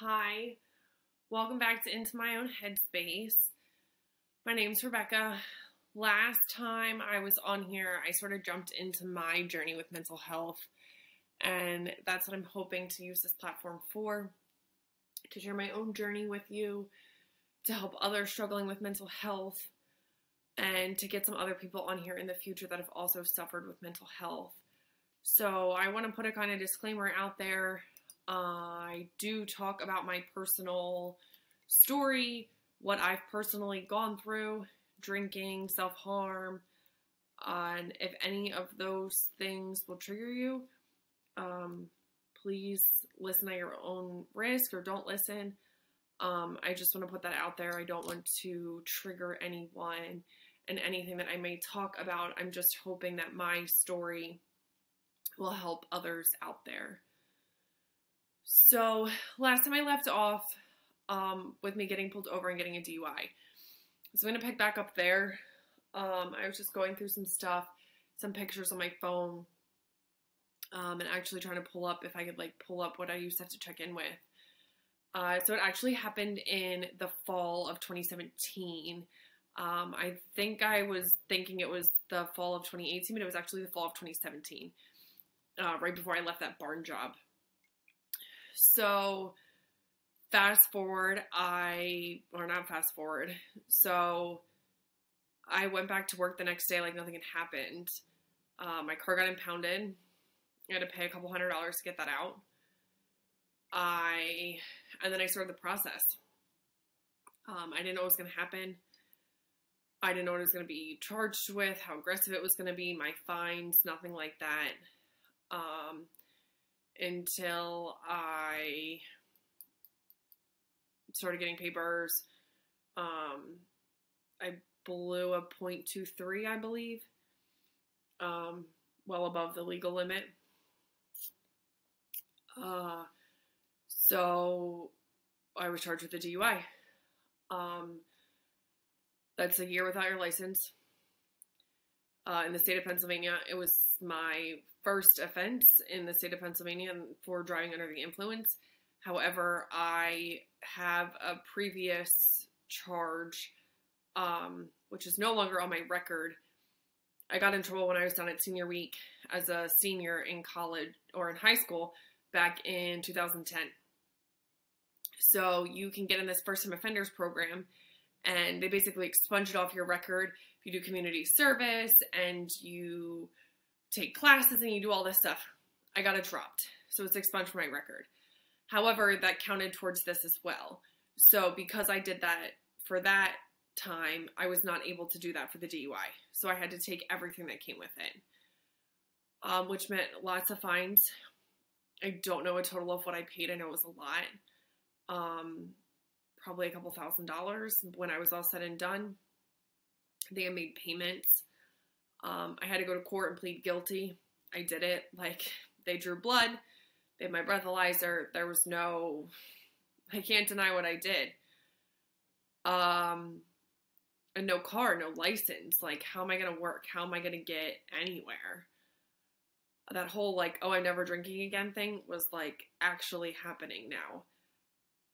Hi, welcome back to Into My Own Headspace. My name's Rebecca. Last time I was on here, I sort of jumped into my journey with mental health, and that's what I'm hoping to use this platform for to share my own journey with you, to help others struggling with mental health, and to get some other people on here in the future that have also suffered with mental health. So, I want to put a kind of disclaimer out there I do talk about my personal story, what I've personally gone through, drinking, self harm, and if any of those things will trigger you, um, please listen at your own risk or don't listen. Um, I just want to put that out there. I don't want to trigger anyone and anything that I may talk about. I'm just hoping that my story will help others out there. So last time I left off um, with me getting pulled over and getting a DUI. So I'm gonna pick back up there. Um, I was just going through some stuff, some pictures on my phone, um, and actually trying to pull up if I could like pull up what I used to have to check in with. Uh, so it actually happened in the fall of 2017. Um, I think I was thinking it was the fall of 2018, but it was actually the fall of 2017, uh, right before I left that barn job. So fast forward, I or not fast forward. So I went back to work the next day like nothing had happened. Um, my car got impounded. I had to pay a couple hundred dollars to get that out. I and then I started the process. Um, I didn't know what was going to happen. I didn't know what it was going to be charged with, how aggressive it was going to be, my fines, nothing like that. Um, until I started getting papers. Um, I blew a .23, I believe, um, well above the legal limit. Uh, so I was charged with a DUI. Um, that's a year without your license. Uh, in the state of Pennsylvania, it was my first offense in the state of Pennsylvania for driving under the influence. However, I have a previous charge, um, which is no longer on my record. I got in trouble when I was down at senior week as a senior in college or in high school back in 2010. So you can get in this first time offenders program and they basically expunge it off your record if you do community service and you take classes and you do all this stuff. I got it dropped. So it's expunged from my record. However, that counted towards this as well. So because I did that for that time, I was not able to do that for the DUI. So I had to take everything that came with it, um, which meant lots of fines. I don't know a total of what I paid. I know it was a lot. Um, probably a couple thousand dollars when I was all said and done. They made payments. Um, I had to go to court and plead guilty. I did it. Like, they drew blood. They had my breathalyzer. There was no, I can't deny what I did. Um, and no car, no license. Like, how am I going to work? How am I going to get anywhere? That whole, like, oh, I'm never drinking again thing was, like, actually happening now.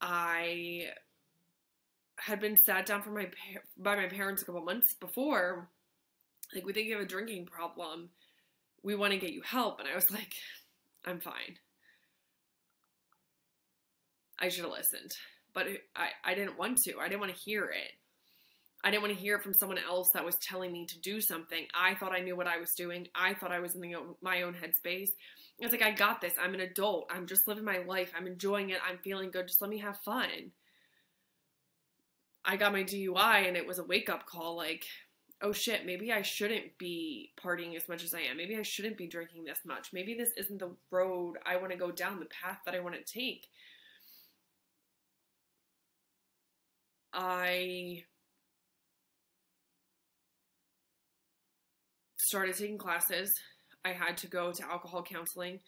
I had been sat down for my by my parents a couple months before like we think you have a drinking problem. We want to get you help. And i was like i'm fine. I should have listened but I, I didn't want to. I didn't want to hear it. I didn't want to hear it from someone else that was telling me to do something. I thought i knew what i was doing. I thought i was in the, my own headspace. It's like i got this. I'm an adult. I'm just living my life. I'm enjoying it. I'm feeling good. Just let me have fun. I got my dui and it was a wake-up call like oh shit, maybe I shouldn't be partying as much as I am. Maybe I shouldn't be drinking this much. Maybe this isn't the road I want to go down, the path that I want to take. I started taking classes. I had to go to alcohol counseling.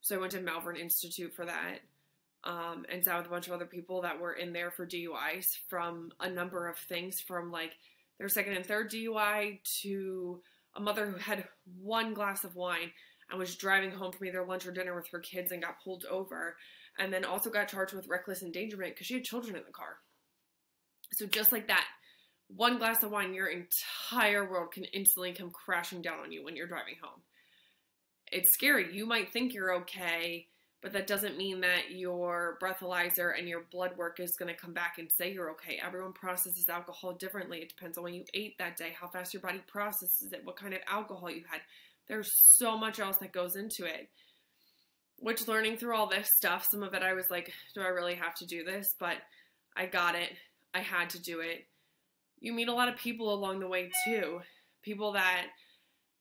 So I went to Malvern Institute for that. Um, and sat with a bunch of other people that were in there for DUIs from a number of things from like their second and third DUI to a mother who had one glass of wine and was driving home from either lunch or dinner with her kids and got pulled over, and then also got charged with reckless endangerment because she had children in the car. So just like that, one glass of wine, your entire world can instantly come crashing down on you when you're driving home. It's scary. You might think you're okay, but that doesn't mean that your breathalyzer and your blood work is going to come back and say you're okay. Everyone processes alcohol differently. It depends on when you ate that day, how fast your body processes it, what kind of alcohol you had. There's so much else that goes into it. Which learning through all this stuff, some of it I was like, do I really have to do this? But I got it. I had to do it you meet a lot of people along the way too. People that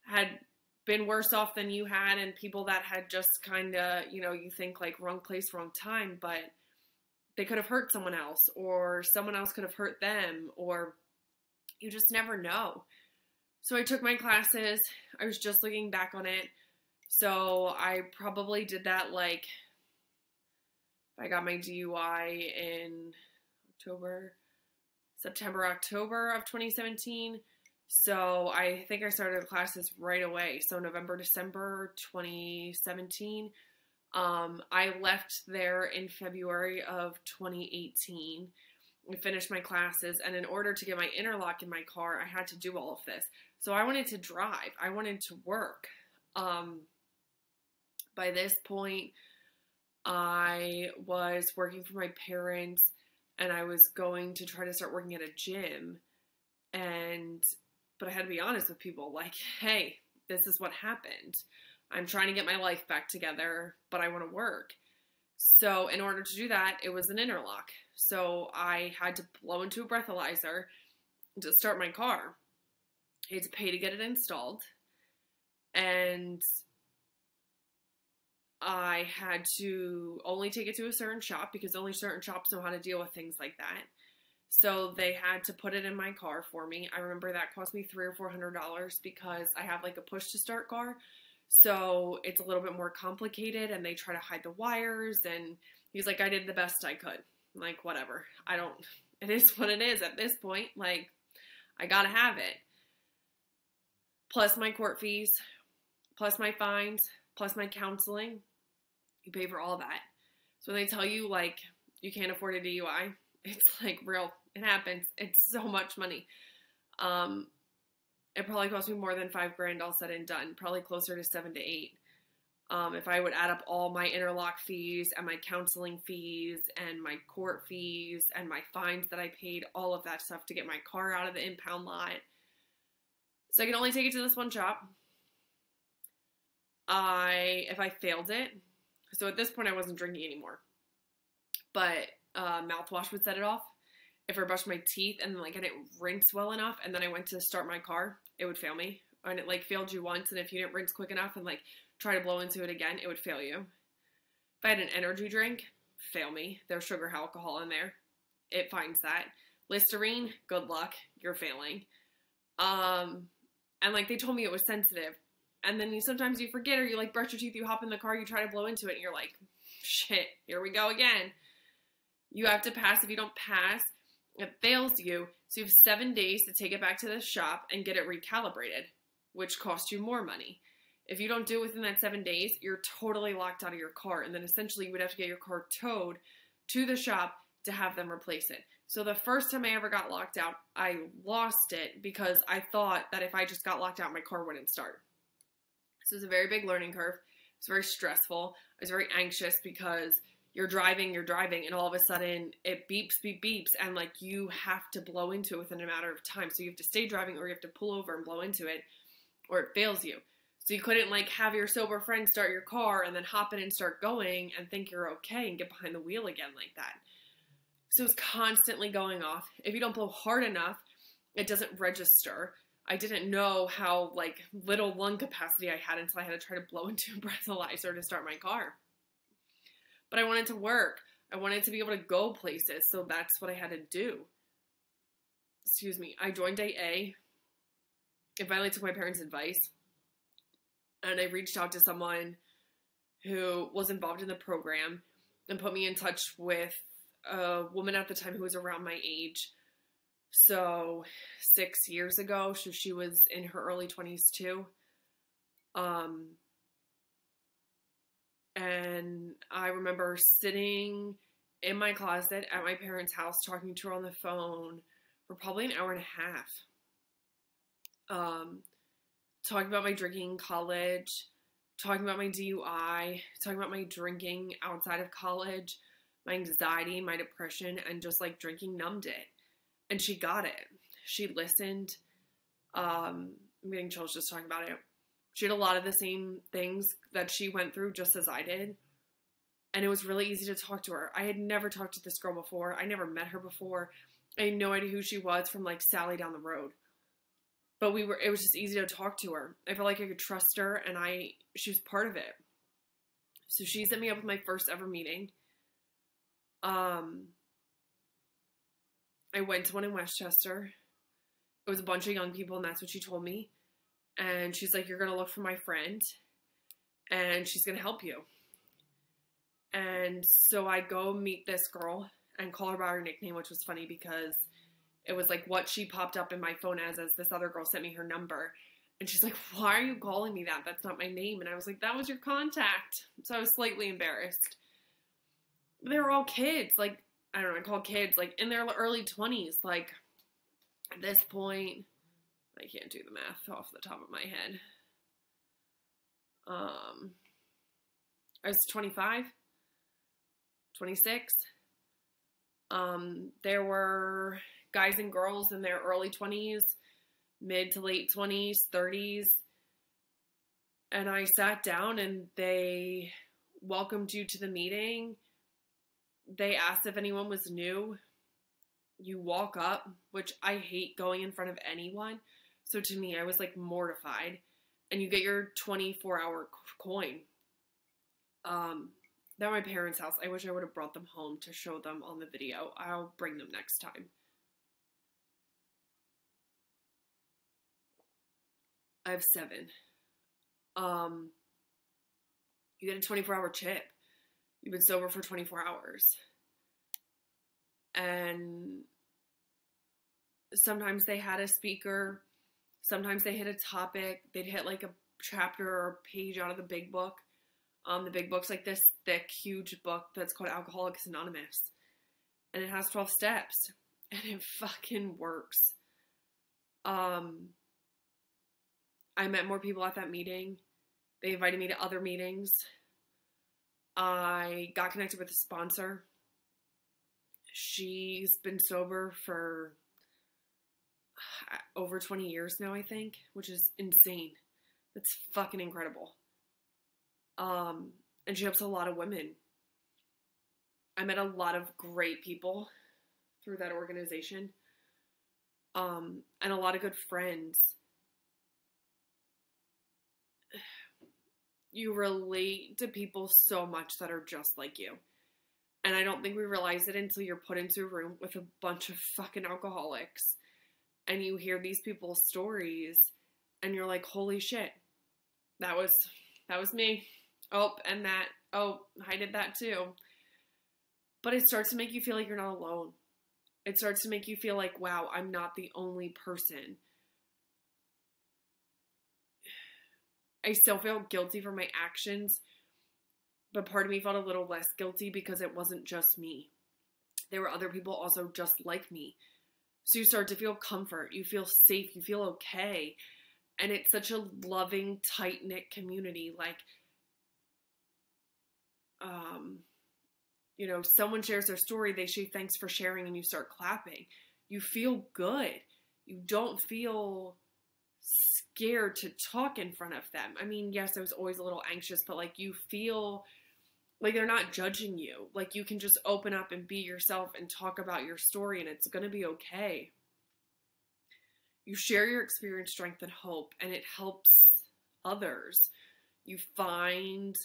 had been worse off than you had and people that had just kind of, you know, you think like wrong place, wrong time, but they could have hurt someone else or someone else could have hurt them or you just never know. So I took my classes. I was just looking back on it. So I probably did that like I got my DUI in October September, October of 2017. So I think I started classes right away. So November, December 2017. Um, I left there in February of 2018. I finished my classes, and in order to get my interlock in my car, I had to do all of this. So I wanted to drive. I wanted to work. Um, by this point, I was working for my parents and I was going to try to start working at a gym and but I had to be honest with people like, "Hey, this is what happened. I'm trying to get my life back together, but I want to work." So, in order to do that, it was an interlock. So, I had to blow into a breathalyzer to start my car. I had to pay to get it installed. And I had to only take it to a certain shop because only certain shops know how to deal with things like that. So they had to put it in my car for me. I remember that cost me three or four hundred dollars because I have like a push to start car. So it's a little bit more complicated and they try to hide the wires and he's like, I did the best I could. I'm like, whatever. I don't it is what it is at this point. Like, I gotta have it. Plus my court fees, plus my fines, plus my counseling, you pay for all that. So when they tell you like you can't afford a DUI, it's like real. It happens. It's so much money. Um, it probably cost me more than five grand all said and done. Probably closer to seven to eight. Um, if I would add up all my interlock fees and my counseling fees and my court fees and my fines that I paid, all of that stuff to get my car out of the impound lot. So I can only take it to this one shop. I if I failed it, so at this point, I wasn't drinking anymore. But uh, mouthwash would set it off. If I brushed my teeth and like I didn't rinse well enough, and then I went to start my car, it would fail me. And it like failed you once, and if you didn't rinse quick enough and like try to blow into it again, it would fail you. If I had an energy drink, fail me. There's sugar alcohol in there. It finds that. Listerine, good luck. You're failing. Um, and like they told me it was sensitive and then you sometimes you forget or you like brush your teeth, you hop in the car, you try to blow into it, and you're like, shit, here we go again. You have to pass. If you don't pass, it fails you. So you have seven days to take it back to the shop and get it recalibrated, which costs you more money. If you don't do it within that seven days, you're totally locked out of your car. And then essentially you would have to get your car towed to the shop to have them replace it. So the first time I ever got locked out, I lost it because I thought that if I just got locked out, my car wouldn't start. So it's a very big learning curve. It's very stressful. I was very anxious because you're driving, you're driving, and all of a sudden it beeps, beep, beeps, and like you have to blow into it within a matter of time. So you have to stay driving or you have to pull over and blow into it, or it fails you. So you couldn't like have your sober friend start your car and then hop in and start going and think you're okay and get behind the wheel again like that. So it's constantly going off. If you don't blow hard enough, it doesn't register. I didn't know how like little lung capacity I had until I had to try to blow into a breathalyzer to start my car. But I wanted to work. I wanted to be able to go places, so that's what I had to do. Excuse me. I joined AA. I finally took my parents' advice. And I reached out to someone who was involved in the program and put me in touch with a woman at the time who was around my age so six years ago, so she was in her early 20s too. Um, And I remember sitting in my closet at my parents' house talking to her on the phone for probably an hour and a half. Um, talking about my drinking in college, talking about my DUI, talking about my drinking outside of college, my anxiety, my depression, and just like drinking numbed it. And she got it. She listened. Um, I'm getting chills just talking about it. She had a lot of the same things that she went through just as I did. And it was really easy to talk to her. I had never talked to this girl before. I never met her before. I had no idea who she was from like Sally down the road. But we were it was just easy to talk to her. I felt like I could trust her and I she was part of it. So she set me up with my first ever meeting. Um I went to one in West Chester. It was a bunch of young people and that's what she told me. And she's like, You're gonna look for my friend and she's gonna help you. And so I go meet this girl and call her by her nickname, which was funny because it was like what she popped up in my phone as as this other girl sent me her number. And she's like, Why are you calling me that? That's not my name. And I was like, That was your contact. So I was slightly embarrassed. They were all kids, like, I don't know, I call kids, like in their early 20s. Like, at this point, I can't do the math off the top of my head. Um, I was 25, 26. Um, there were guys and girls in their early 20s, mid to late 20s, 30s. And I sat down and they welcomed you to the meeting. They asked if anyone was new. You walk up, which I hate going in front of anyone. So to me, I was like mortified. And you get your 24 hour coin. Um, they're my parents' house. I wish I would have brought them home to show them on the video. I'll bring them next time. I have seven. Um, you get a 24 hour chip. You've been sober for 24 hours. And sometimes they had a speaker, sometimes they hit a topic, they'd hit like a chapter or page out of the big book um, the big book's like this thick, huge book that's called Alcoholics Anonymous. And it has 12 steps. And it fucking works. Um, I met more people at that meeting. They invited me to other meetings. I got connected with a sponsor. She's been sober for over 20 years now, I think, which is insane. That's fucking incredible. Um, and she helps a lot of women. I met a lot of great people through that organization. Um, and a lot of good friends. You relate to people so much that are just like you. And I don't think we realize it until you're put into a room with a bunch of fucking alcoholics and you hear these people's stories and you're like, holy shit, that was that was me. Oh, and that. Oh, I did that too. But it starts to make you feel like you're not alone. It starts to make you feel like, wow, I'm not the only person. I still feel guilty for my actions, but part of me felt a little less guilty because it wasn't just me. There were other people also just like me. So you start to feel comfort, you feel safe, you feel okay. And it's such a loving, tight knit community. Like, um, you know, someone shares their story, they say thanks for sharing, and you start clapping. You feel good. You don't feel scared to talk in front of them. I mean, yes, I was always a little anxious, but like you feel like they're not judging you. Like you can just open up and be yourself and talk about your story, and it's going to be okay. You share your experience, strength, and hope, and it helps others. You find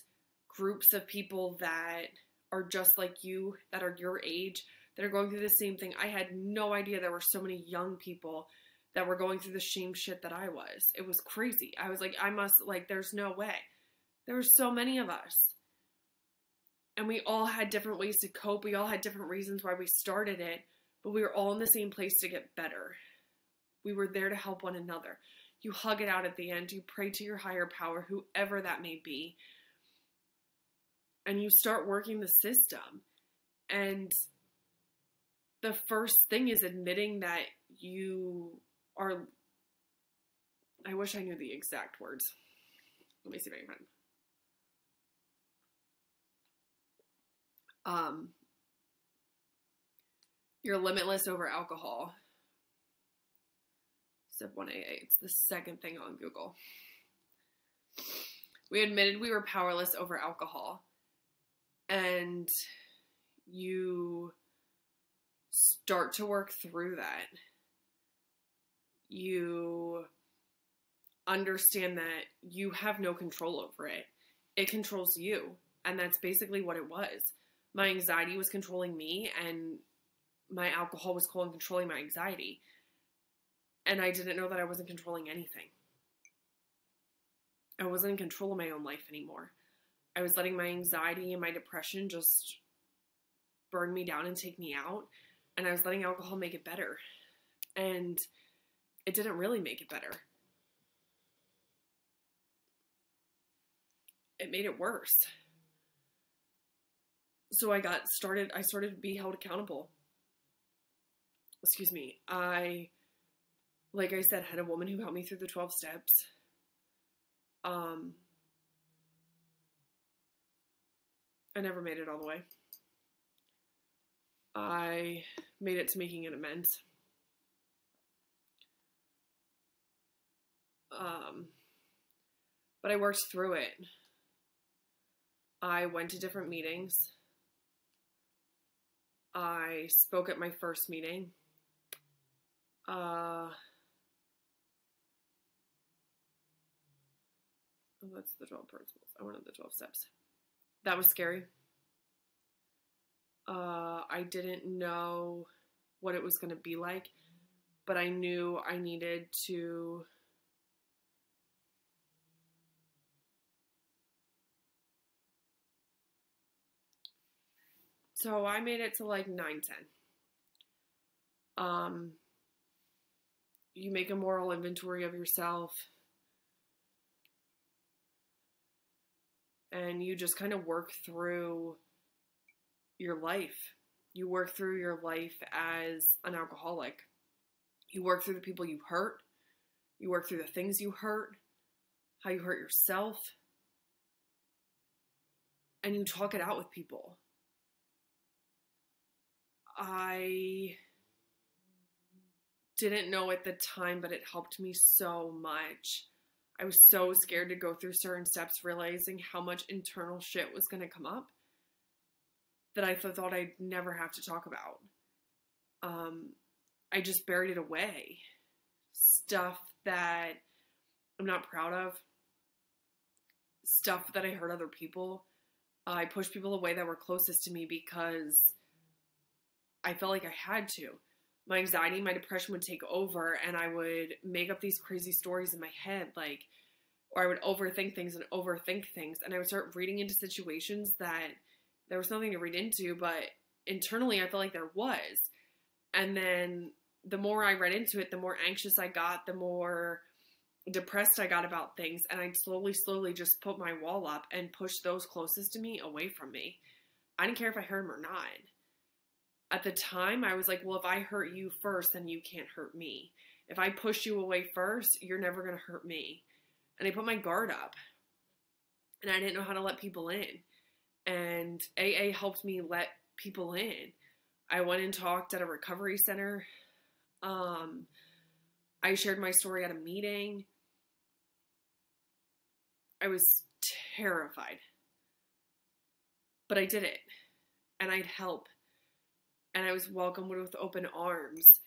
groups of people that are just like you, that are your age, that are going through the same thing. I had no idea there were so many young people that were going through the same shit that I was. It was crazy. I was like, I must, like, there's no way. There were so many of us. And we all had different ways to cope. We all had different reasons why we started it, but we were all in the same place to get better. We were there to help one another. You hug it out at the end. You pray to your higher power, whoever that may be and you start working the system. And the first thing is admitting that you are. I wish I knew the exact words. Let me see if I can find. Um, you're limitless over alcohol. Step 1AA. It's the second thing on Google. We admitted we were powerless over alcohol. And you start to work through that. You understand that you have no control over it. It controls you. And that's basically what it was. My anxiety was controlling me, and my alcohol was controlling my anxiety. And I didn't know that I wasn't controlling anything. I wasn't in control of my own life anymore. I was letting my anxiety and my depression just burn me down and take me out. And I was letting alcohol make it better. And it didn't really make it better. It made it worse. So I got started, I started to be held accountable. Excuse me. I, like I said, had a woman who helped me through the 12 steps. Um, I never made it all the way. I made it to making an amends. Um, but I worked through it. I went to different meetings. I spoke at my first meeting. Uh, oh, that's the 12 principles. I wanted the 12 steps. That was scary. Uh, I didn't know what it was going to be like, but I knew I needed to. So I made it to like 9 10. Um, you make a moral inventory of yourself. And you just kind of work through your life. You work through your life as an alcoholic. You work through the people you hurt. You work through the things you hurt, how you hurt yourself. And you talk it out with people. I didn't know at the time, but it helped me so much. I was so scared to go through certain steps, realizing how much internal shit was going to come up that I thought I'd never have to talk about. Um, I just buried it away. Stuff that I'm not proud of, stuff that I hurt other people. I pushed people away that were closest to me because I felt like I had to. My anxiety, my depression would take over, and I would make up these crazy stories in my head, like, or I would overthink things and overthink things, and I would start reading into situations that there was nothing to read into, but internally I felt like there was. And then the more I read into it, the more anxious I got, the more depressed I got about things. And I'd slowly, slowly just put my wall up and push those closest to me away from me. I didn't care if I hurt them or not. At the time, I was like, well, if I hurt you first, then you can't hurt me. If I push you away first, you're never going to hurt me. And I put my guard up. And I didn't know how to let people in and AA helped me let people in. I went and talked at a recovery center. Um, I shared my story at a meeting. I was terrified. But I did it. And I'd help. And I was welcomed with open arms.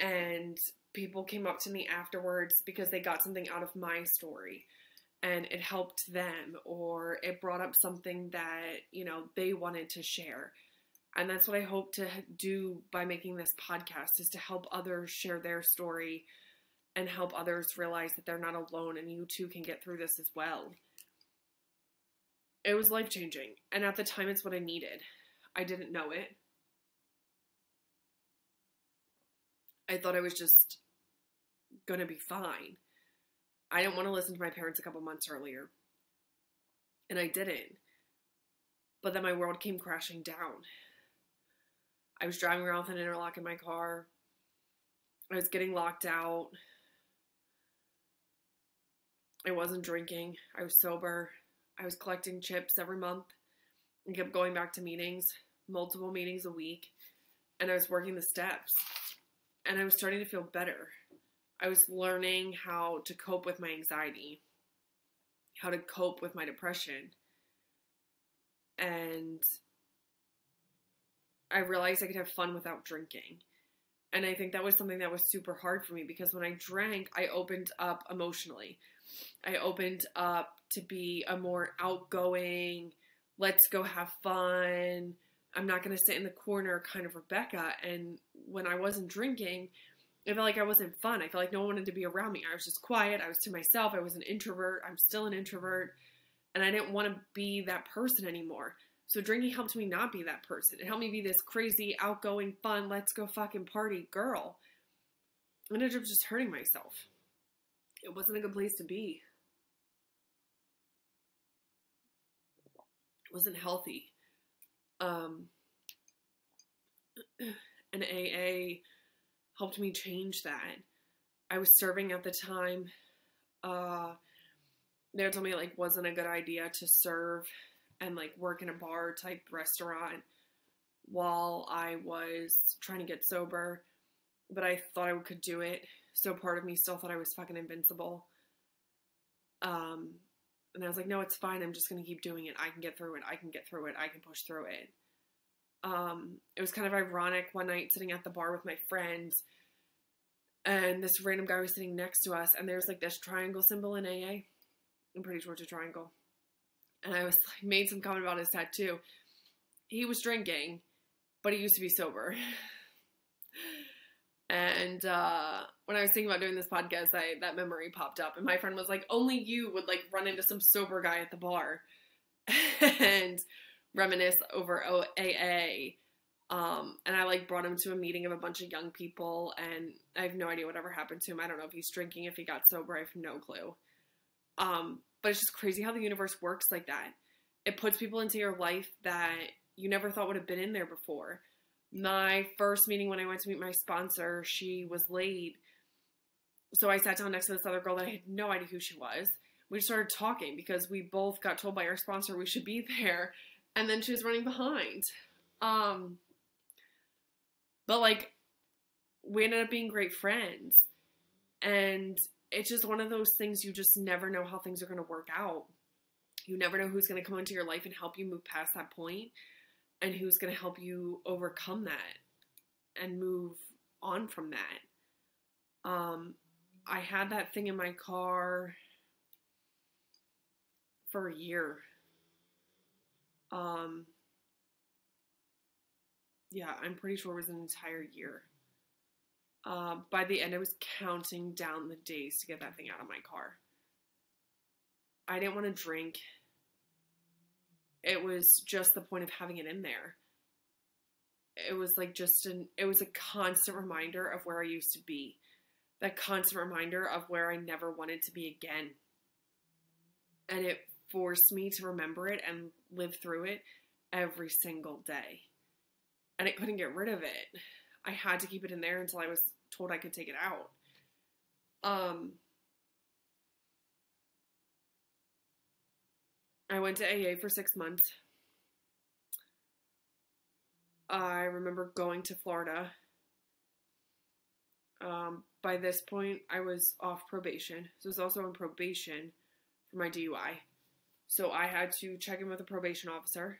And people came up to me afterwards because they got something out of my story and it helped them or it brought up something that you know they wanted to share. And that's what i hope to do by making this podcast is to help others share their story and help others realize that they're not alone and you too can get through this as well. It was life changing and at the time it's what i needed. I didn't know it i thought i was just gonna be fine I didn't want to listen to my parents a couple months earlier. And I didn't. But then my world came crashing down. I was driving around with an interlock in my car. I was getting locked out. I wasn't drinking. I was sober. I was collecting chips every month and kept going back to meetings, multiple meetings a week. And I was working the steps. And I was starting to feel better. I was learning how to cope with my anxiety, how to cope with my depression. And I realized I could have fun without drinking. And I think that was something that was super hard for me because when I drank, I opened up emotionally. I opened up to be a more outgoing, let's go have fun. I'm not going to sit in the corner kind of Rebecca. And when I wasn't drinking, I felt like I wasn't fun. I felt like no one wanted to be around me. I was just quiet. I was to myself. I was an introvert. I'm still an introvert. And I didn't want to be that person anymore. So drinking helped me not be that person. It helped me be this crazy, outgoing, fun, let's go fucking party girl. I ended up just hurting myself. It wasn't a good place to be. It wasn't healthy. Um, an AA helped me change that. I was serving at the time. Uh, they told me it like wasn't a good idea to serve and like work in a bar type restaurant while I was trying to get sober, but I thought I could do it. So part of me still thought I was fucking invincible. Um, and I was like, no, it's fine. I'm just gonna keep doing it. I can get through it. I can get through it. I can push through it. Um, it was kind of ironic one night sitting at the bar with my friends, and this random guy was sitting next to us, and there's like this triangle symbol in AA. I'm pretty sure it's a triangle and I was like, made some comment about his tattoo. He was drinking, but he used to be sober. and uh, when I was thinking about doing this podcast, I that memory popped up, and my friend was like, "Only you would like run into some sober guy at the bar and reminisce over OAA." Um, and I like brought him to a meeting of a bunch of young people, and I have no idea whatever happened to him. I don't know if he's drinking, if he got sober. I have no clue. Um, but it's just crazy how the universe works like that. It puts people into your life that you never thought would have been in there before. My first meeting when I went to meet my sponsor, she was late. So I sat down next to this other girl that I had no idea who she was. We started talking because we both got told by our sponsor we should be there. And then she was running behind. Um, but like, we ended up being great friends. And it's just one of those things you just never know how things are going to work out. You never know who's going to come into your life and help you move past that point and who's going to help you overcome that and move on from that. Um, I had that thing in my car for a year. Um, yeah, I'm pretty sure it was an entire year. Uh, by the end, I was counting down the days to get that thing out of my car. I didn't want to drink. It was just the point of having it in there. It was like just an, it was a constant reminder of where I used to be. That constant reminder of where I never wanted to be again. And it forced me to remember it and live through it every single day. And I couldn't get rid of it. I had to keep it in there until I was told I could take it out. Um, I went to AA for six months. I remember going to Florida. Um, by this point, I was off probation. So I was also on probation for my DUI. So I had to check in with a probation officer.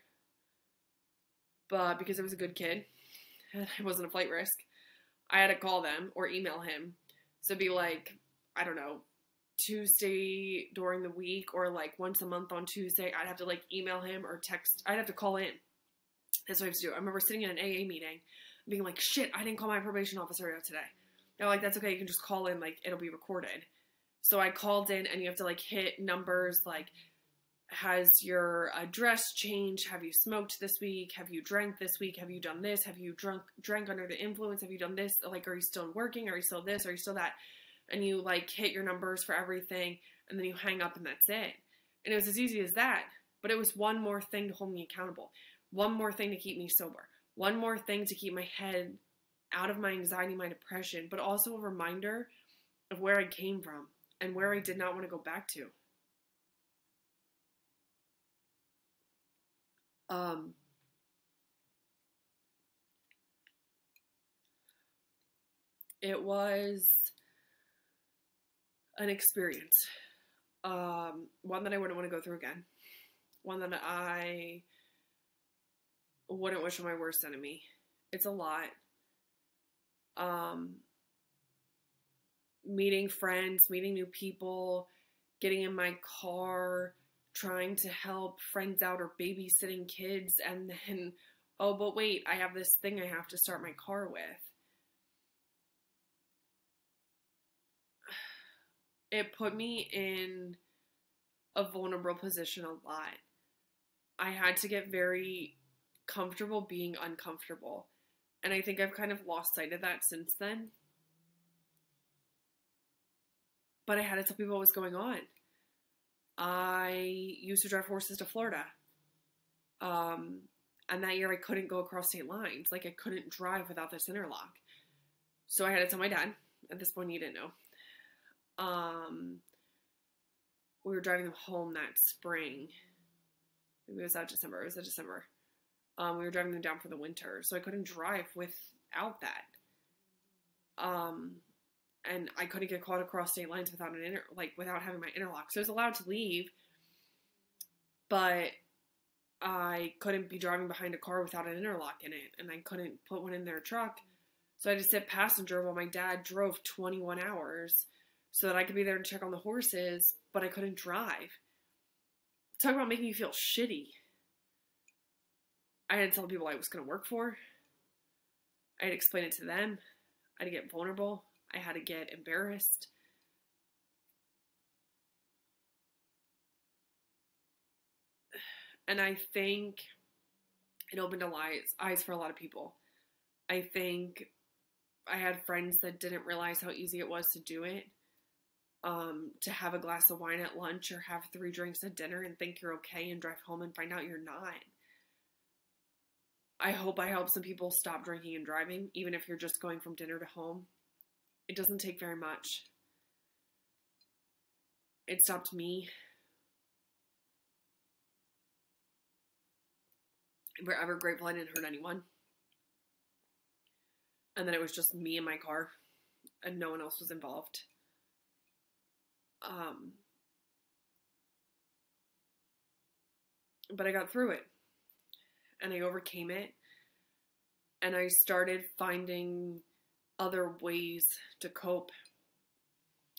But because I was a good kid, and I wasn't a flight risk, I had to call them or email him. So be like, I don't know, Tuesday during the week or like once a month on Tuesday, I'd have to like email him or text. I'd have to call in. That's what I have to do. I remember sitting in an AA meeting being like, shit, I didn't call my probation officer out today. They're like, that's okay. You can just call in. Like, it'll be recorded. So I called in and you have to like hit numbers like has your address changed? Have you smoked this week? Have you drank this week? Have you done this? Have you drunk drank under the influence? Have you done this? Like, are you still working? Are you still this? Are you still that? And you like hit your numbers for everything, and then you hang up, and that's it. And it was as easy as that. but it was one more thing to hold me accountable, one more thing to keep me sober, one more thing to keep my head out of my anxiety, my depression, but also a reminder of where I came from and where I did not want to go back to. Um, it was an experience, um, one that I wouldn't want to go through again, one that I wouldn't wish on my worst enemy. It's a lot. Um, meeting friends, meeting new people, getting in my car, trying to help friends out or babysitting kids, and then, oh, but wait, I have this thing I have to start my car with. It put me in a vulnerable position a lot. I had to get very comfortable being uncomfortable. And I think I've kind of lost sight of that since then. But I had to tell people what was going on. I used to drive horses to Florida. Um, and that year I couldn't go across state lines. Like I couldn't drive without this interlock. So I had to tell my dad. At this point, he didn't know. Um, we were driving them home that spring. Maybe it was that December. It was that December. Um, we were driving them down for the winter, so I couldn't drive without that. Um, and I couldn't get caught across state lines without an inter like without having my interlock. So I was allowed to leave, but I couldn't be driving behind a car without an interlock in it, and I couldn't put one in their truck. So I had to sit passenger while my dad drove 21 hours so that I could be there to check on the horses, but I couldn't drive. Talk about making you feel shitty. I had to tell people I was going to work for. I had to explain it to them. I had to get vulnerable. I had to get embarrassed. And I think it opened a eyes, eyes for a lot of people. I think I had friends that didn't realize how easy it was to do it. Um, to have a glass of wine at lunch or have three drinks at dinner and think you're okay and drive home and find out you're not. I hope I help some people stop drinking and driving, even if you're just going from dinner to home. It doesn't take very much. It stopped me. I'm forever grateful I didn't hurt anyone. And then it was just me in my car and no one else was involved. Um, but I got through it and I overcame it and I started finding other ways to cope.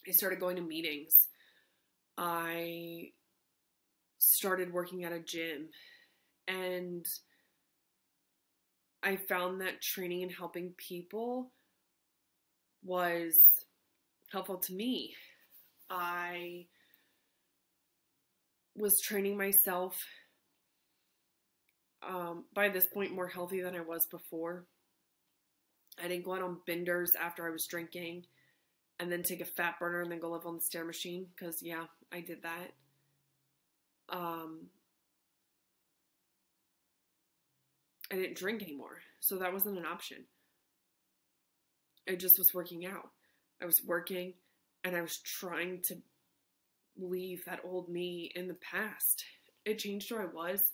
I started going to meetings. I started working at a gym and I found that training and helping people was helpful to me. I was training myself um, by this point more healthy than I was before. I didn't go out on benders after I was drinking and then take a fat burner and then go live on the stair machine because, yeah, I did that. Um, I didn't drink anymore, so that wasn't an option. I just was working out. I was working and I was trying to leave that old me in the past. It changed who I was.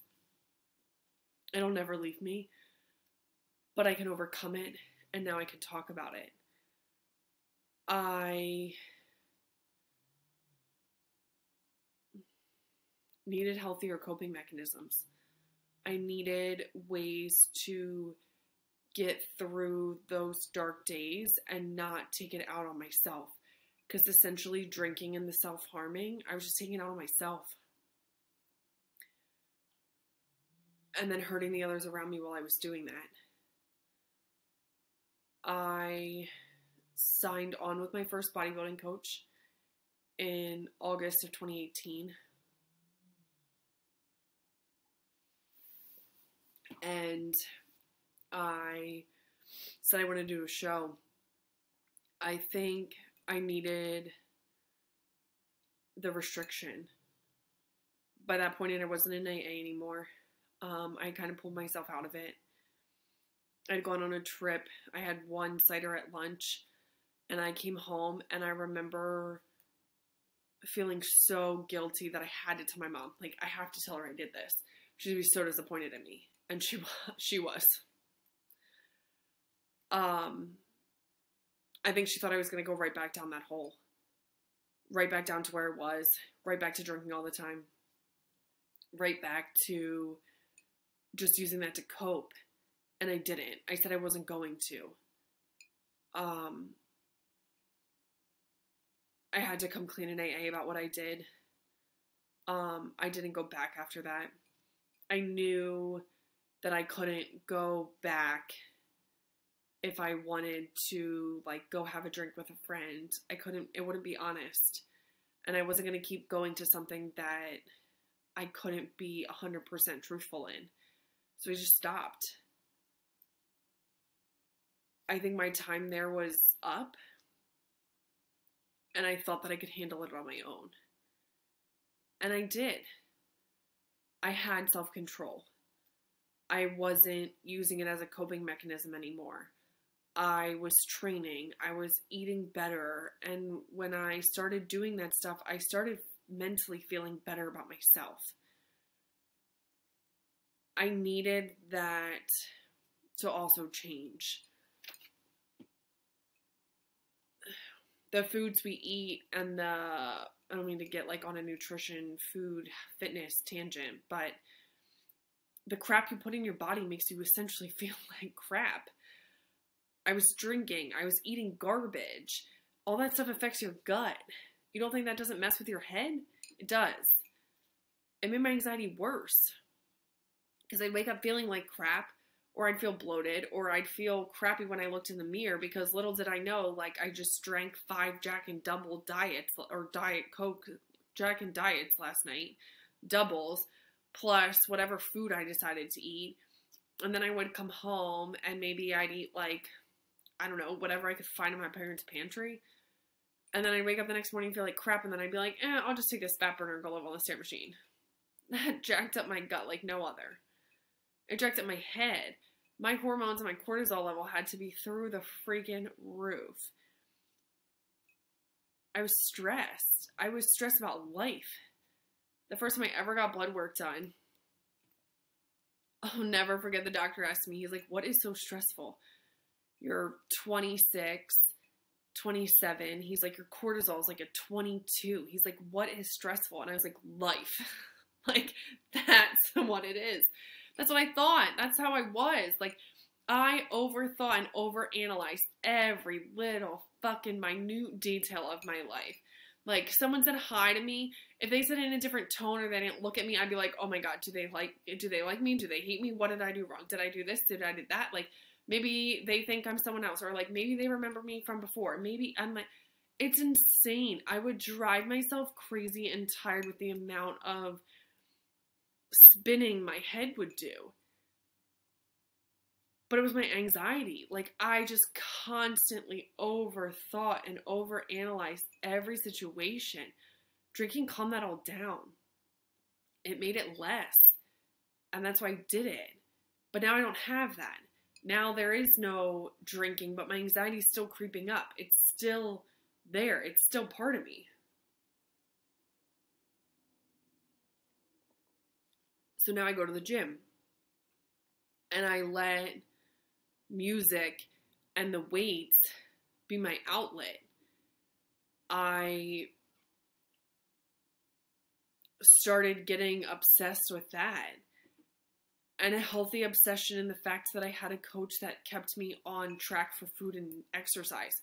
It'll never leave me, but I can overcome it and now I can talk about it. I needed healthier coping mechanisms. I needed ways to get through those dark days and not take it out on myself. Because essentially, drinking and the self harming, I was just taking it out on myself. And then hurting the others around me while I was doing that. I signed on with my first bodybuilding coach in August of 2018. And I said I wanted to do a show. I think I needed the restriction. by that point, I wasn't in AA anymore. Um, I kind of pulled myself out of it. I'd gone on a trip. I had one cider at lunch, and I came home, and I remember feeling so guilty that I had to tell my mom, like, I have to tell her I did this. She'd be so disappointed in me, and she she was. Um, I think she thought I was going to go right back down that hole, right back down to where it was, right back to drinking all the time, right back to just using that to cope. And I didn't. I said I wasn't going to. Um, I had to come clean in AA about what I did. Um, I didn't go back after that. I knew that I couldn't go back if I wanted to like go have a drink with a friend. I couldn't it wouldn't be honest. And I wasn't going to keep going to something that I couldn't be 100% truthful in. So I just stopped. I think my time there was up. And I thought that I could handle it on my own. And I did. I had self control. I wasn't using it as a coping mechanism anymore. I was training, I was eating better, and when I started doing that stuff, I started mentally feeling better about myself. I needed that to also change. The foods we eat and the I don't mean to get like on a nutrition, food, fitness tangent, but the crap you put in your body makes you essentially feel like crap. I was drinking, I was eating garbage. All that stuff affects your gut. You don't think that doesn't mess with your head? It does. It made my anxiety worse. Because I'd wake up feeling like crap, or I'd feel bloated, or I'd feel crappy when I looked in the mirror because little did I know, like, I just drank five Jack and Double diets, or Diet Coke, Jack and Diets last night, doubles, plus whatever food I decided to eat. And then I would come home and maybe I'd eat like I don't know, whatever I could find in my parents' pantry. And then I'd wake up the next morning and feel like crap, and then I'd be like, eh, I'll just take this fat burner and go live on the stair machine. That jacked up my gut like no other. It jacked up my head. My hormones and my cortisol level had to be through the freaking roof. I was stressed. I was stressed about life. The first time I ever got blood work done, I'll never forget the doctor asked me, he's like, What is so stressful? You're 26, 27. He's like, your cortisol is like a 22. He's like, what is stressful? And I was like, life. like, that's what it is. That's what I thought. That's how I was. Like, I overthought and overanalyzed every little fucking minute detail of my life. Like someone said hi to me, if they said it in a different tone or they didn't look at me, I'd be like, "Oh my god, do they like do they like me? Do they hate me? What did I do wrong? Did I do this? Did I do that?" Like Maybe they think I'm someone else, or like maybe they remember me from before. Maybe I'm like, it's insane. I would drive myself crazy and tired with the amount of spinning my head would do. But it was my anxiety. Like, I just constantly overthought and overanalyzed every situation. Drinking calmed that all down. It made it less. And that's why I did it. But now I don't have that. Now there is no drinking, but my anxiety is still creeping up. It's still there. It's still part of me. So now I go to the gym and I let music and the weights be my outlet. I started getting obsessed with that and a healthy obsession in the fact that I had a coach that kept me on track for food and exercise.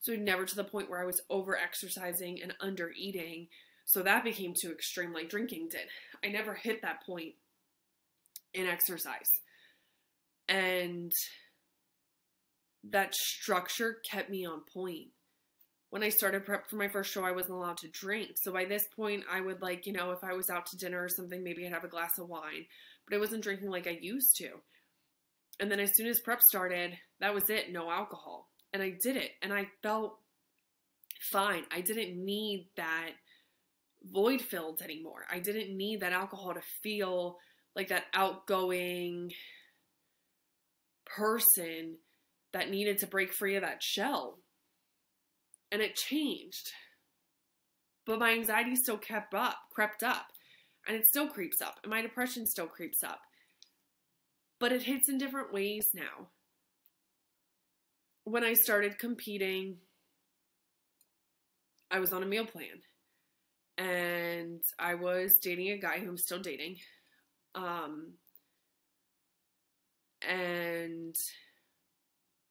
So never to the point where I was over exercising and under eating. So that became too extreme, like drinking did. I never hit that point in exercise. And that structure kept me on point. When I started prep for my first show, I wasn't allowed to drink. So by this point, I would like, you know, if I was out to dinner or something, maybe I'd have a glass of wine but I wasn't drinking like I used to. And then as soon as prep started, that was it, no alcohol. And I did it and I felt fine. I didn't need that void filled anymore. I didn't need that alcohol to feel like that outgoing person that needed to break free of that shell. And it changed. But my anxiety still kept up, crept up, and it still creeps up, and my depression still creeps up. But it hits in different ways now. When I started competing, I was on a meal plan and I was dating a guy who I'm still dating. Um, and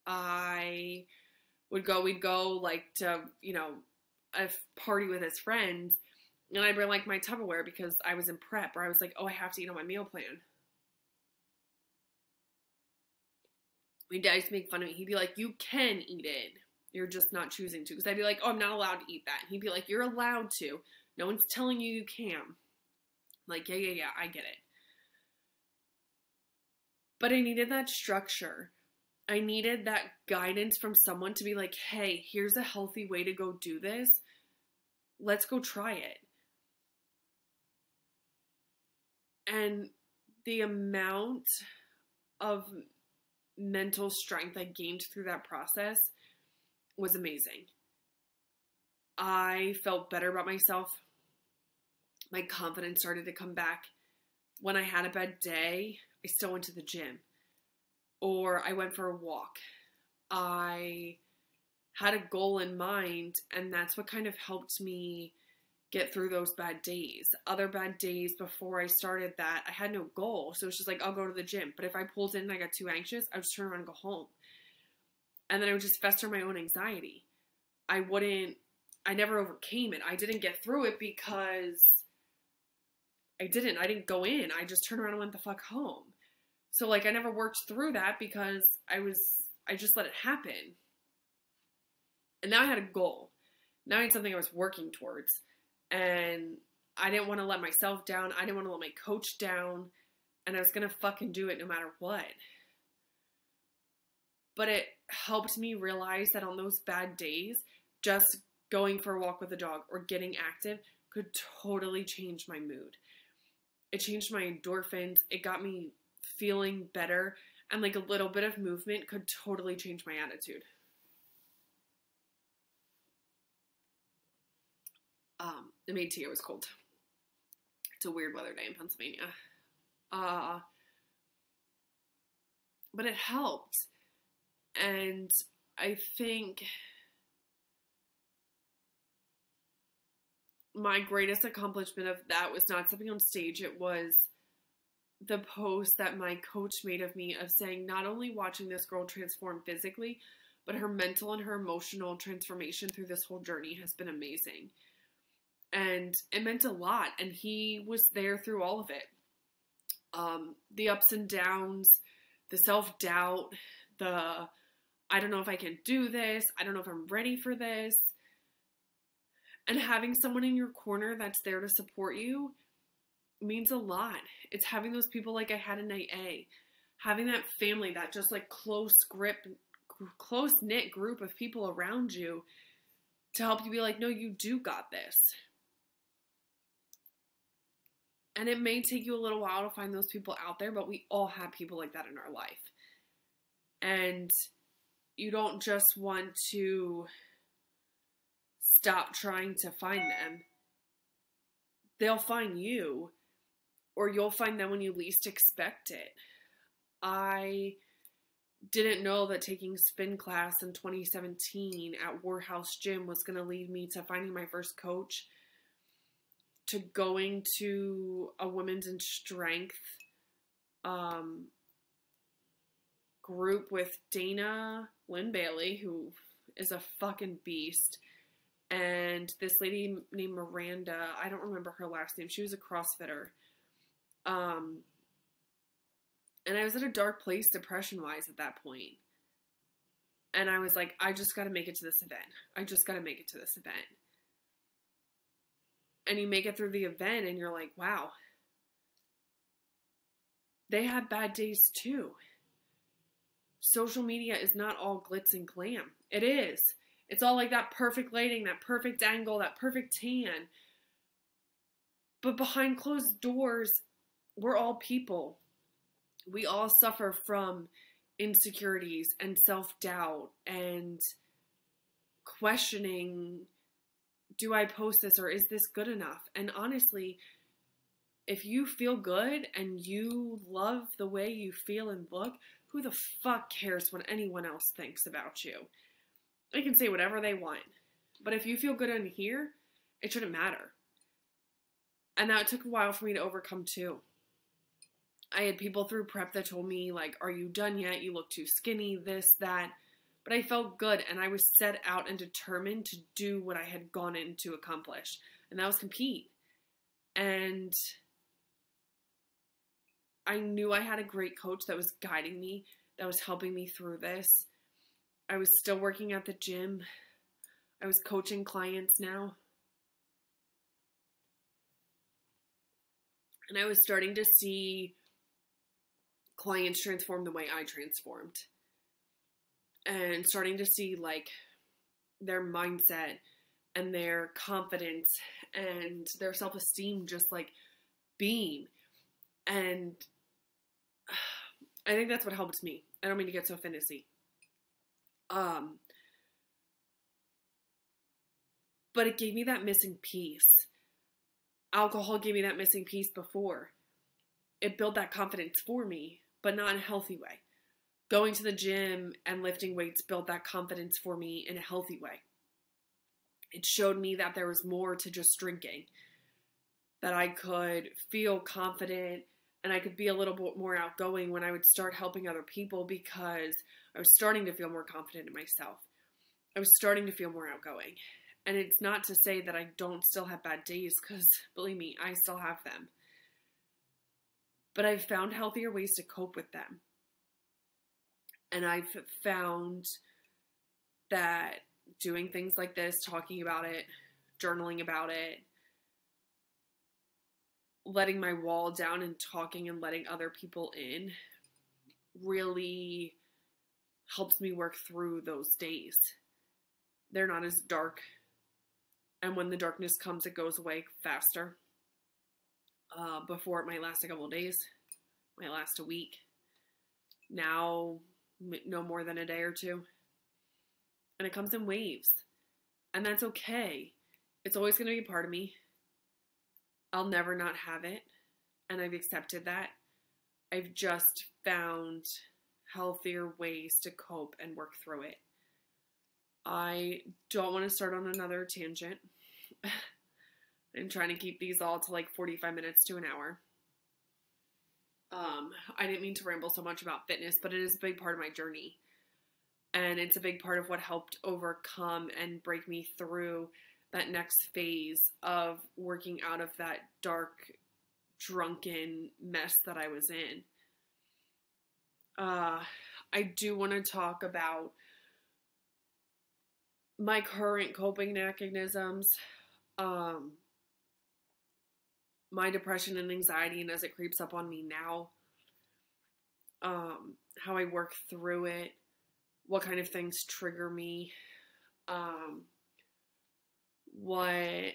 I would go, we'd go like to, you know, a party with his friends, and I'd bring like my Tupperware because I was in prep, where I was like, oh, I have to eat on my meal plan. My dad used to make fun of me. He'd be like, you can eat it. You're just not choosing to. Because I'd be like, oh, I'm not allowed to eat that. And he'd be like, you're allowed to. No one's telling you you can. I'm like, yeah, yeah, yeah, I get it. But I needed that structure. I needed that guidance from someone to be like, hey, here's a healthy way to go do this. Let's go try it. And the amount of mental strength I gained through that process was amazing. I felt better about myself. My confidence started to come back. When I had a bad day, I still went to the gym or I went for a walk. I had a goal in mind, and that's what kind of helped me get through those bad days. Other bad days before I started that, I had no goal. So it's just like, I'll go to the gym. But if I pulled in and I got too anxious, I would just turn around and go home. And then I would just fester my own anxiety. I wouldn't, I never overcame it. I didn't get through it because I didn't. I didn't go in. I just turned around and went the fuck home. So like I never worked through that because I was I just let it happen. And now I had a goal. Now I had something I was working towards. And I didn't want to let myself down. I didn't want to let my coach down. And I was going to fucking do it no matter what. But it helped me realize that on those bad days, just going for a walk with a dog or getting active could totally change my mood. It changed my endorphins. It got me feeling better and like a little bit of movement could totally change my attitude. Um, it made tea. Was cold. It's a weird weather day in Pennsylvania. Uh, but it helped. And I think my greatest accomplishment of that was not stepping on stage, it was the post that my coach made of me of saying not only watching this girl transform physically, but her mental and her emotional transformation through this whole journey has been amazing. And it meant a lot. And he was there through all of it. Um, the ups and downs, the self doubt, the I don't know if I can do this, I don't know if I'm ready for this. And having someone in your corner that's there to support you means a lot. It's having those people like I had in AA, having that family, that just like close grip, close knit group of people around you to help you be like, no, you do got this. And it may take you a little while to find those people out there, but we all have people like that in our life. And you don't just want to stop trying to find them. They'll find you or you'll find them when you least expect it. I didn't know that taking spin class in 2017 at Warhouse Gym was going to lead me to finding my first coach, to going to a women's in strength um, group with Dana Linn Bailey, who is a fucking beast, and this lady named Miranda. I don't remember her last name. She was a CrossFitter um, and I was at a dark place depression wise at that point. And I was like, I just got to make it to this event. I just got to make it to this event. And you make it through the event and you're like, wow, they have bad days too. Social media is not all glitz and glam. It is. It's all like that perfect lighting, that perfect angle, that perfect tan. But behind closed doors, we're all people. We all suffer from insecurities and self doubt and questioning do I post this or is this good enough? And honestly, if you feel good and you love the way you feel and look, who the fuck cares what anyone else thinks about you? They can say whatever they want. But if you feel good in here, it shouldn't matter. And that took a while for me to overcome too. I had people through prep that told me, like, are you done yet? You look too skinny, this, that. But I felt good and I was set out and determined to do what I had gone in to accomplish. And that was compete. And I knew I had a great coach that was guiding me, that was helping me through this. I was still working at the gym. I was coaching clients now. And I was starting to see clients transform the way I transformed. And starting to see like their mindset and their confidence and their self esteem just like beam. And I think that's what helped me. I don't mean to get so fantasy. Um, but it gave me that missing piece. Alcohol gave me that missing piece before. It built that confidence for me, but not in a healthy way. Going to the gym and lifting weights built that confidence for me in a healthy way. It showed me that there was more to just drinking, that I could feel confident and I could be a little bit more outgoing when I would start helping other people because I was starting to feel more confident in myself. I was starting to feel more outgoing. And it's not to say that I don't still have bad days, because believe me, I still have them. But I've found healthier ways to cope with them. And I've found that doing things like this, talking about it, journaling about it, letting my wall down and talking and letting other people in really helps me work through those days. They're not as dark. And when the darkness comes, it goes away faster. Uh, before it might last a couple days, might last a week. Now, no more than a day or two. And it comes in waves. And that's okay. It's always going to be a part of me. I'll never not have it. And I've accepted that. I've just found healthier ways to cope and work through it. I don't want to start on another tangent. I'm trying to keep these all to like 45 minutes to an hour. Um, I didn't mean to ramble so much about fitness, but it is a big part of my journey. And it's a big part of what helped overcome and break me through that next phase of working out of that dark, drunken mess that I was in. Uh, I do want to talk about my current coping mechanisms, um, my depression and anxiety, and as it creeps up on me now, um, how I work through it, what kind of things trigger me, um, what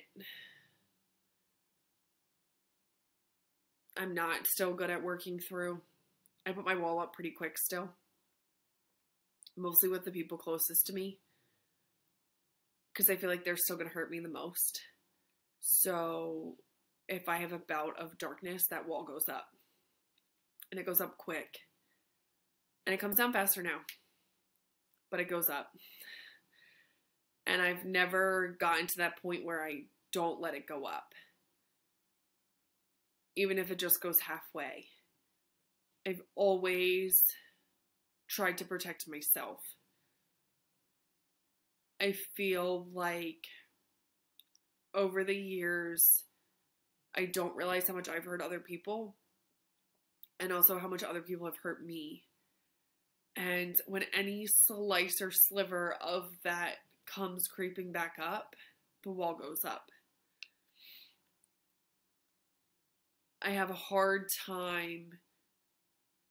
I'm not still good at working through. I put my wall up pretty quick still, mostly with the people closest to me, because I feel like they're still going to hurt me the most. So if I have a bout of darkness, that wall goes up. And it goes up quick. And it comes down faster now, but it goes up. And I've never gotten to that point where I don't let it go up. Even if it just goes halfway. I've always tried to protect myself. I feel like over the years, I don't realize how much I've hurt other people and also how much other people have hurt me. And when any slice or sliver of that comes creeping back up, the wall goes up. I have a hard time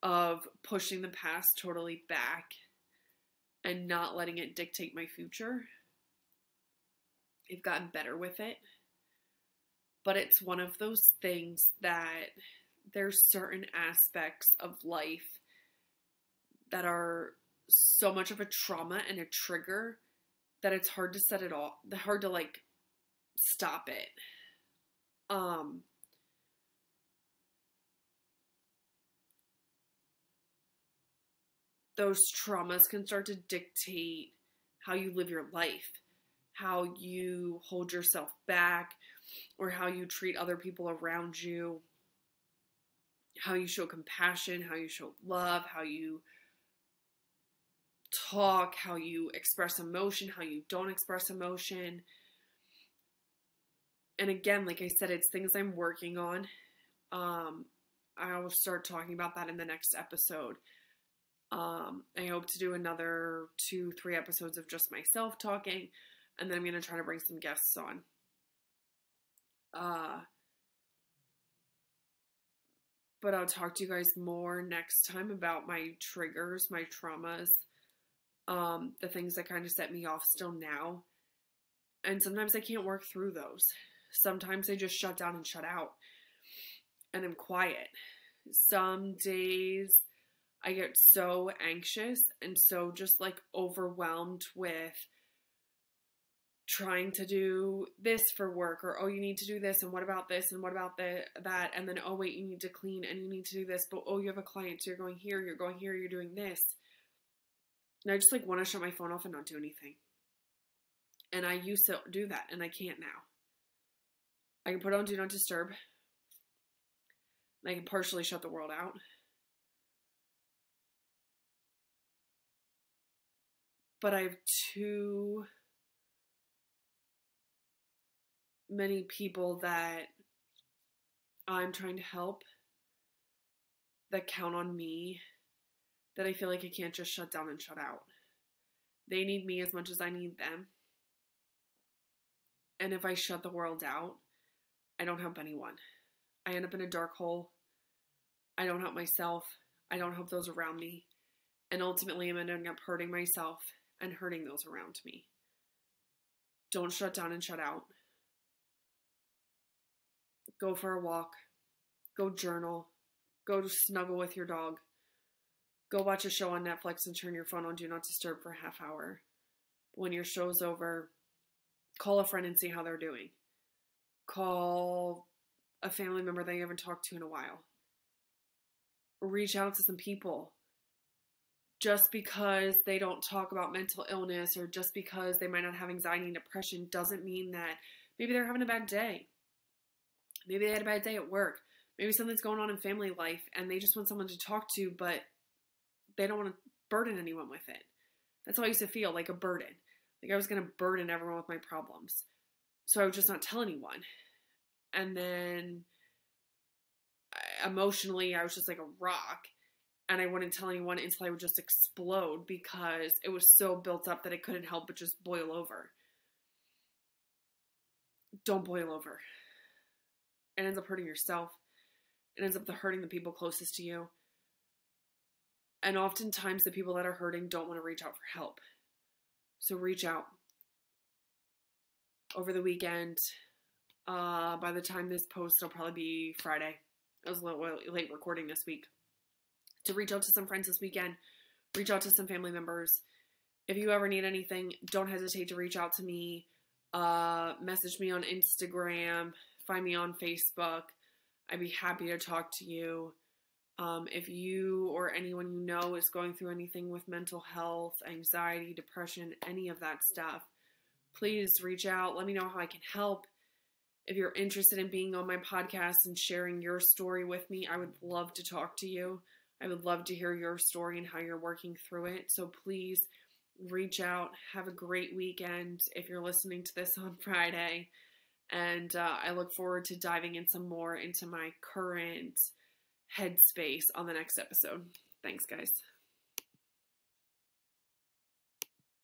of pushing the past totally back and not letting it dictate my future. I've gotten better with it. But it's one of those things that there's certain aspects of life that are so much of a trauma and a trigger that it's hard to set it off hard to like stop it. Um those traumas can start to dictate how you live your life how you hold yourself back or how you treat other people around you how you show compassion how you show love how you talk, how you express emotion, how you don't express emotion. And again, like I said, it's things I'm working on. Um, I will start talking about that in the next episode. Um, I hope to do another two, three episodes of just myself talking, and then I'm going to try to bring some guests on. Uh, but I'll talk to you guys more next time about my triggers, my traumas, um, the things that kind of set me off still now. And sometimes I can't work through those. Sometimes I just shut down and shut out and I'm quiet. Some days I get so anxious and so just like overwhelmed with trying to do this for work or oh you need to do this and what about this and what about the, that and then oh wait you need to clean and you need to do this but oh you have a client so you're going here you're going here you're doing this and I just like want to shut my phone off and not do anything. And I used to do that and I can't now. I can put on Do Not Disturb. And I can partially shut the world out. But I have too many people that I'm trying to help that count on me that I feel like I can't just shut down and shut out. They need me as much as I need them. And if I shut the world out, I don't help anyone. I end up in a dark hole. I don't help myself. I don't help those around me. And ultimately, I'm ending up hurting myself and hurting those around me. Don't shut down and shut out. Go for a walk. Go journal. Go to snuggle with your dog. Go watch a show on Netflix and turn your phone on Do Not Disturb for a half hour. When your show's over, call a friend and see how they're doing. Call a family member that you haven't talked to in a while. Reach out to some people. Just because they don't talk about mental illness or just because they might not have anxiety and depression doesn't mean that maybe they're having a bad day. Maybe they had a bad day at work. Maybe something's going on in family life and they just want someone to talk to, but they don't want to burden anyone with it. That's how I used to feel like a burden. Like I was going to burden everyone with my problems. So I would just not tell anyone. And then uh, emotionally, I was just like a rock. And I wouldn't tell anyone until I would just explode because it was so built up that it couldn't help but just boil over. Don't boil over. It ends up hurting yourself. It ends up hurting the people closest to you. And oftentimes, the people that are hurting don't want to reach out for help. So reach out. Over the weekend, uh, by the time this post, it'll probably be Friday. I was a little late recording this week. To reach out to some friends this weekend, reach out to some family members. If you ever need anything, don't hesitate to reach out to me. Uh, message me on Instagram, find me on Facebook. I'd be happy to talk to you. Um, if you or anyone you know is going through anything with mental health, anxiety, depression, any of that stuff, please reach out. Let me know how I can help. If you're interested in being on my podcast and sharing your story with me, I would love to talk to you. I would love to hear your story and how you're working through it. So please reach out. Have a great weekend if you're listening to this on Friday. And uh, I look forward to diving in some more into my current headspace on the next episode. Thanks, guys.